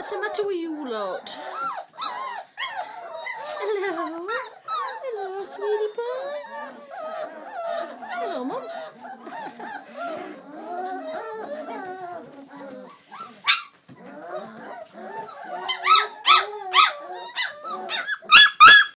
What's the matter with you lot? Hello. Hello, sweetie pie.